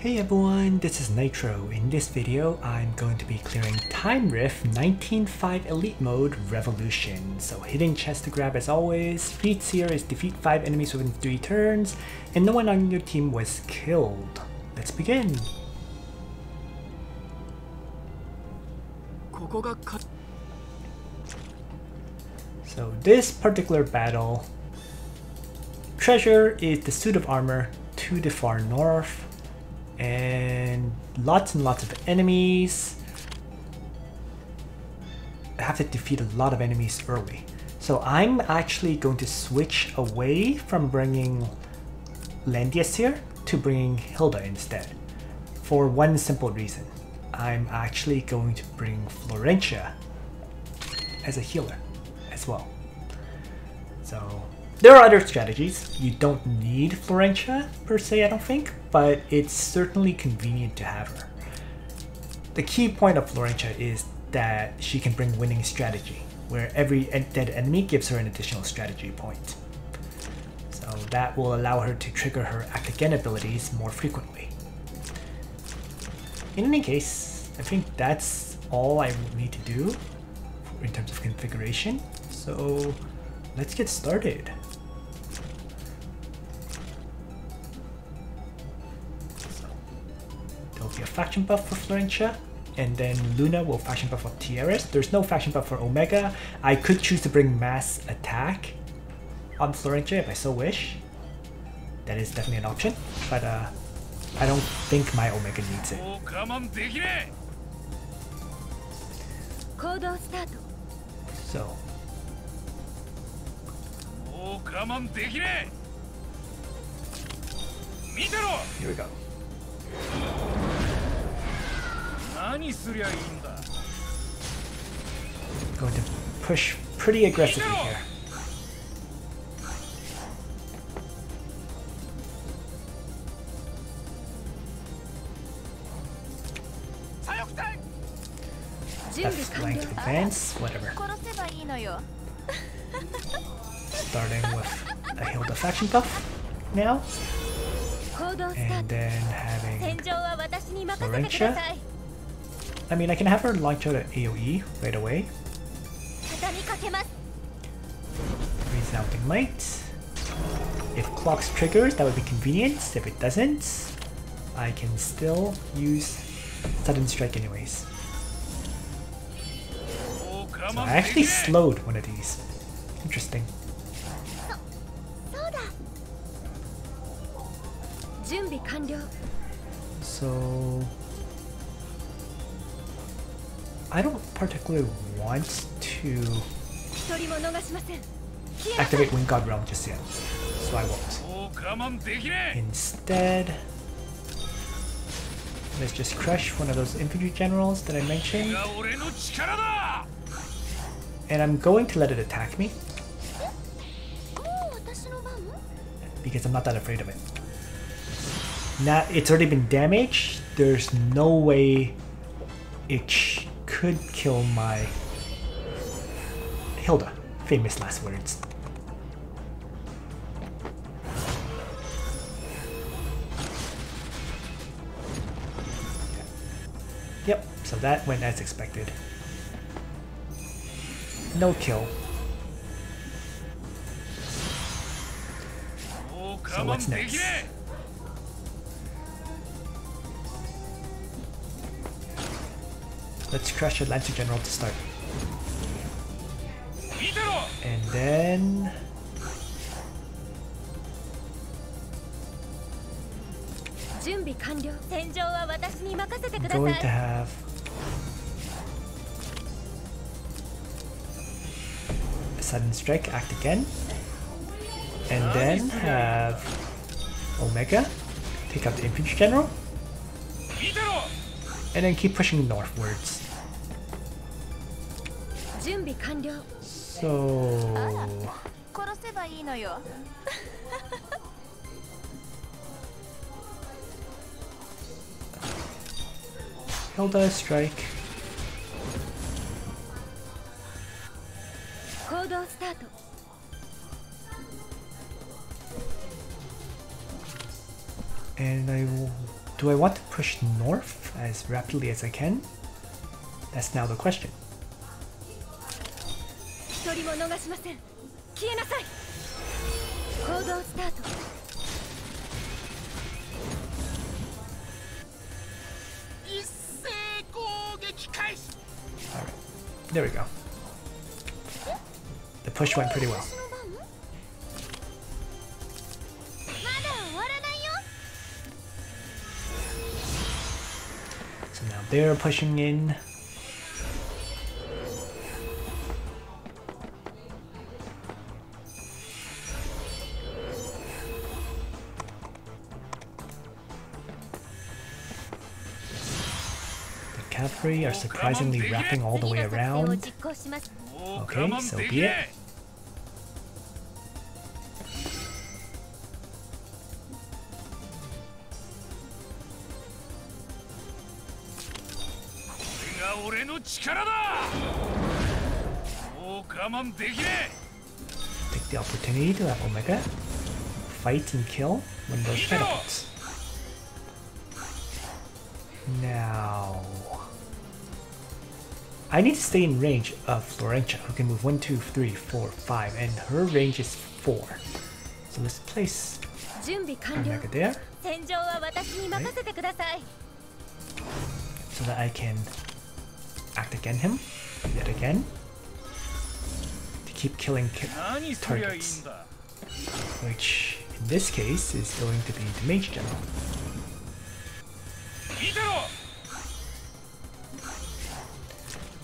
Hey everyone, this is Nitro. In this video, I'm going to be clearing Time Rift 19.5 Elite Mode Revolution. So hitting chest to grab as always, feats here is defeat 5 enemies within 3 turns, and no one on your team was killed. Let's begin! So this particular battle, treasure is the suit of armor to the far north, and lots and lots of enemies. I have to defeat a lot of enemies early. So I'm actually going to switch away from bringing Landius here to bringing Hilda instead. For one simple reason. I'm actually going to bring Florentia as a healer as well. So there are other strategies. You don't need Florentia per se, I don't think, but it's certainly convenient to have her. The key point of Florentia is that she can bring winning strategy, where every dead enemy gives her an additional strategy point. So that will allow her to trigger her act again abilities more frequently. In any case, I think that's all I need to do in terms of configuration. So let's get started. Faction buff for Florentia, and then Luna will faction buff for Tiaris. There's no faction buff for Omega. I could choose to bring mass attack on Florentia if I so wish. That is definitely an option, but uh, I don't think my Omega needs it. So. Here we go. Going to push pretty aggressively here. Left flank advance, whatever. Starting with a Hilda faction buff now. And then having Florentia. I mean, I can have her launch out an AoE right away. Resounding Might. If clocks triggers, that would be convenient. If it doesn't, I can still use Sudden Strike anyways. So I actually slowed one of these. Interesting. So I don't particularly want to activate Wing God Realm just yet, so I won't. Instead, let's just crush one of those infantry generals that I mentioned. And I'm going to let it attack me. Oh, because I'm not that afraid of it. Now, it's already been damaged. There's no way it could kill my Hilda. Famous last words. Yep, so that went as expected. No kill. So what's next? Let's crush Atlantic General to start. And then... I'm going to have... A sudden strike act again. And then have Omega take out the infantry general. And then keep pushing northwards. So... Hilda strike. And I will do I want to push north as rapidly as I can? That's now the question. Alright, there we go. The push went pretty well. They're pushing in. The Cavalry are surprisingly wrapping all the way around. Okay, so be it. 力だもう我慢できね Take the opportunity to have Omega fight and kill when those catapults. Now, I need to stay in range of Florentia, who can move 1, 2, 3, 4, 5, and her range is 4. So let's place 準備完了 Omega there 戦場は私に任せてください so that I can act against him yet again to keep killing ki targets, which in this case is going to be the Mage General.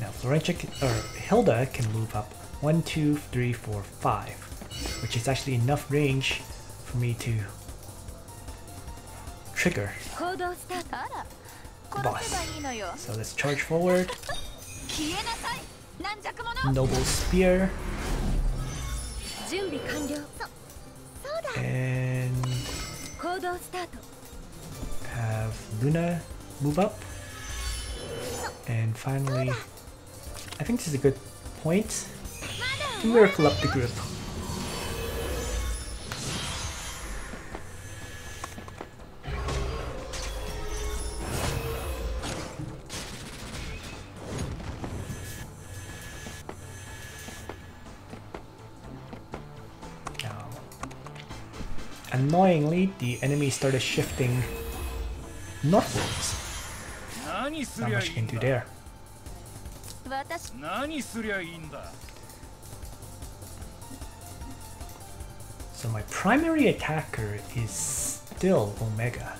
Now Florentia can, or Hilda can move up 1, 2, 3, 4, 5, which is actually enough range for me to trigger the boss. So let's charge forward. Noble Spear. And have Luna move up. And finally, I think this is a good point. Miracle up the group. annoyingly, the enemy started shifting northwards. Not much you can do there. So my primary attacker is still Omega.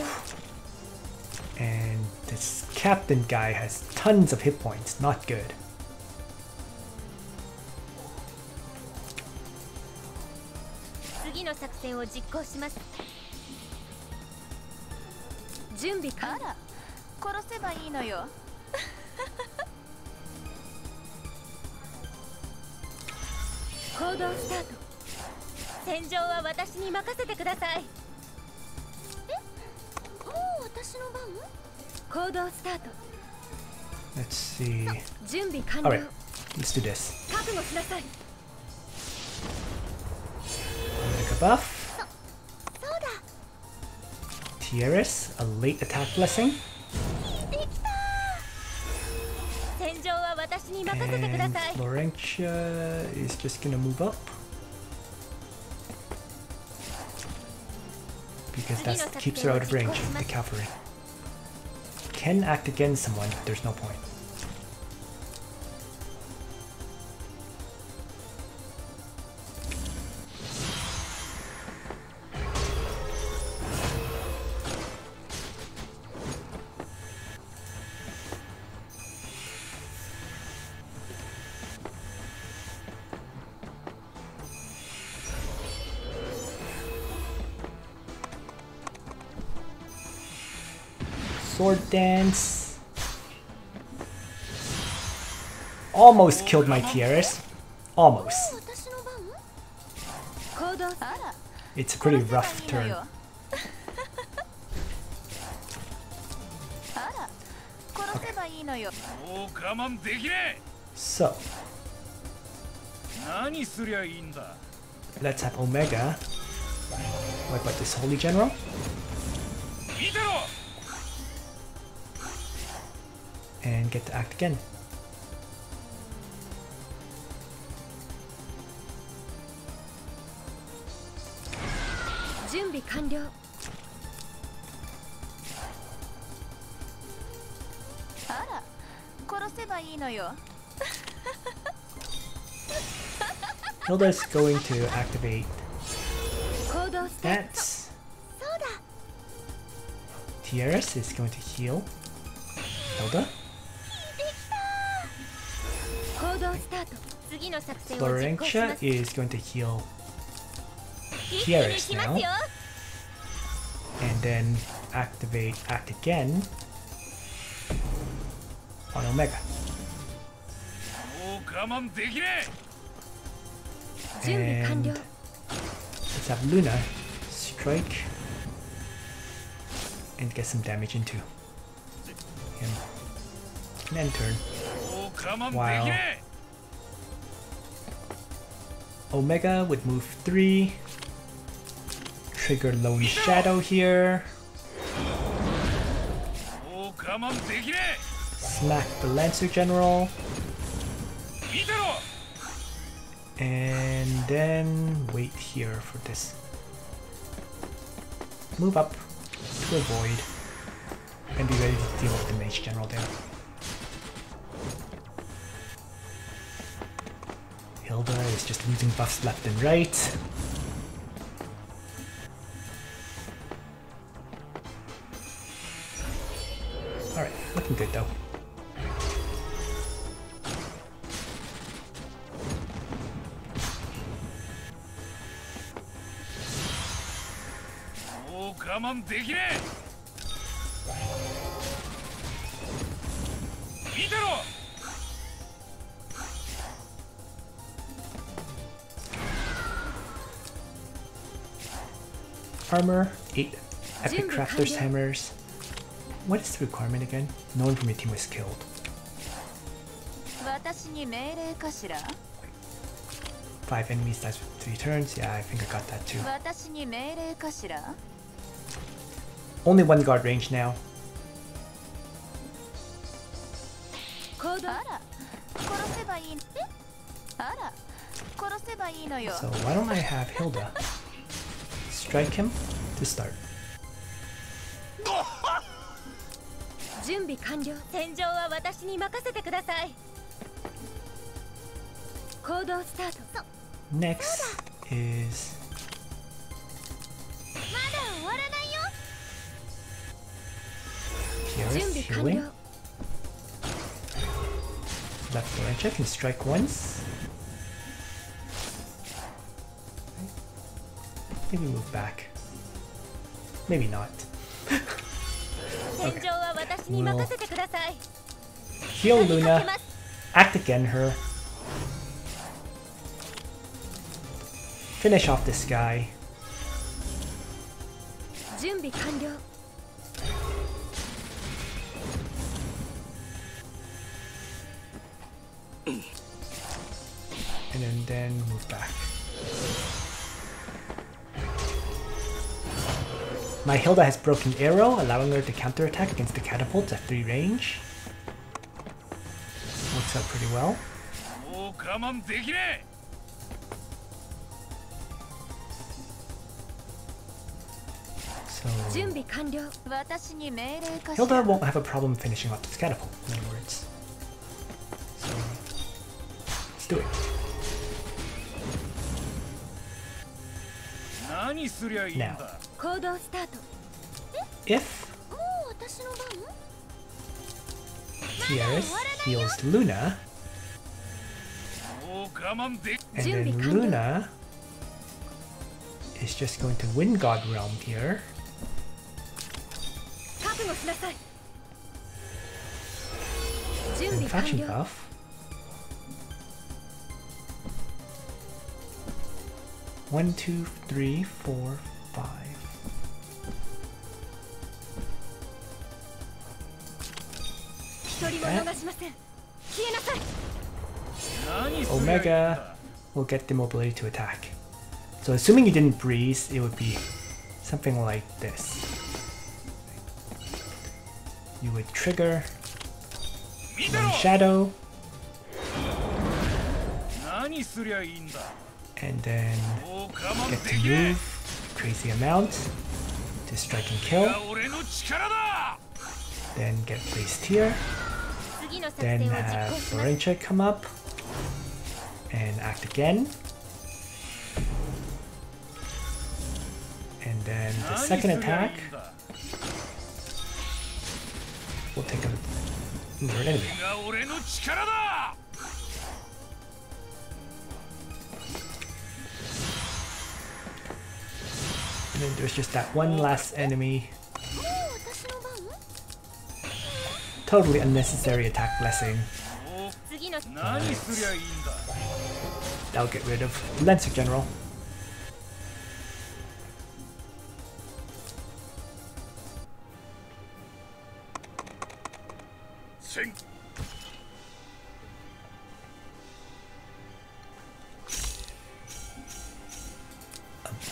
Oof. And this captain guy has tons of hit points. Not good. Let's see. Alright, let's do this. Make a buff. Tiaris, a late attack blessing. And Laurentia is just gonna move up. Because that keeps her out of range of the cavalry. Can act against someone, there's no point. sword dance. Almost killed my Tiaris. Almost. It's a pretty rough turn. Okay. So. Let's have Omega. Wipe out this Holy General. get to act again. Hilda's going to activate that. Tiaris is going to heal Hilda. Florentia is going to heal Tiaris now. And then activate Act again on Omega. And let's have Luna strike and get some damage into him. And then turn. Wow. Omega with move 3. Trigger Lone Shadow here. Smack the Lancer General. And then wait here for this. Move up to avoid and be ready to deal with the Mage General there. Hilda is just losing buffs left and right. Alright, looking good though. Oh, come on, dig it! armor, 8 epic crafter's hammers. What is the requirement again? No one from your team was killed. Five enemies dies for three turns. Yeah, I think I got that too. Only one guard range now. So why don't I have Hilda? strike him to start. Next is. Left magic and strike once. Maybe move back. Maybe not. okay. We'll heal Luna. Act again her. Finish off this guy. And then, then move back. My Hilda has broken arrow, allowing her to counterattack against the catapults at free range. Works out pretty well. もう我慢できね So 準備完了私に命令かしら Hilda won't have a problem finishing off this catapult, in other words. So let's do it. え何すりゃいいんだ 行動スタート If もう私の番 Tiaras heals Luna, もう我慢でき and then Jimmy, calm down. Luna is just going to win God Realm here. 覚悟しなさい準 And 備完 faction 了 buff. One, two, three, four, five. that. Omega will get the mobility to attack. So assuming you didn't breeze, it would be something like this. You would trigger Lone Shadow. And then get to move crazy amount to strike and kill. Then get placed here. Then uh, have check come up and act again. And then the second attack will take a enemy. And then there's just that one last enemy Totally unnecessary attack blessing. That'll get rid of Lancer General.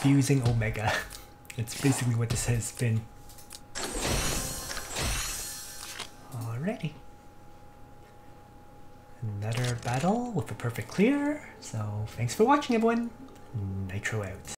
Abusing Omega. That's basically what this has been. Alrighty. Another battle with a perfect clear. So thanks for watching everyone. Nitro out.